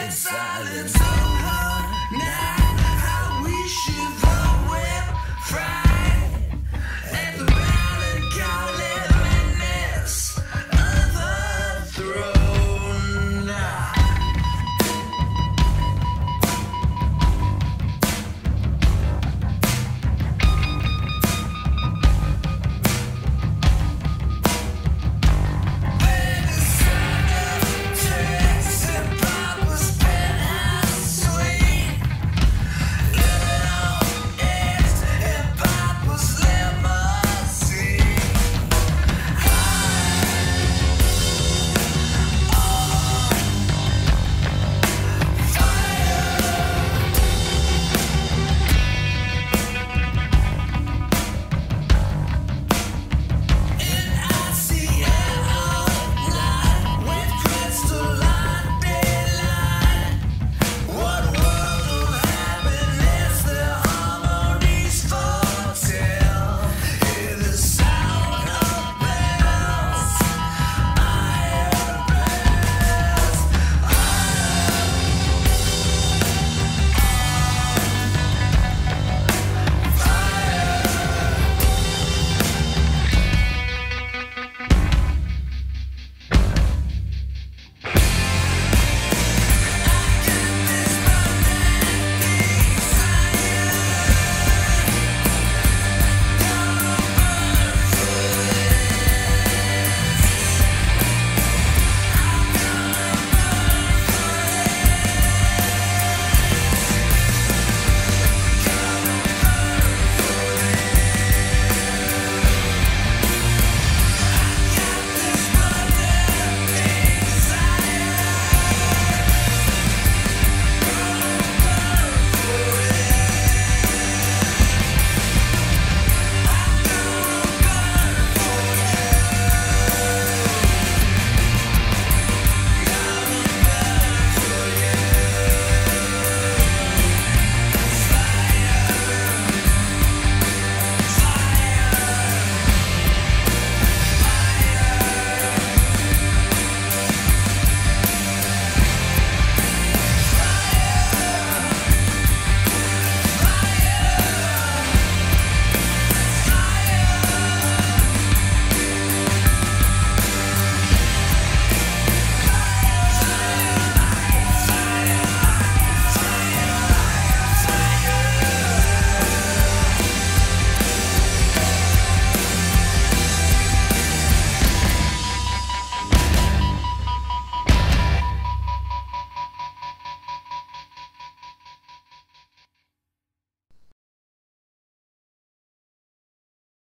and silence on her now.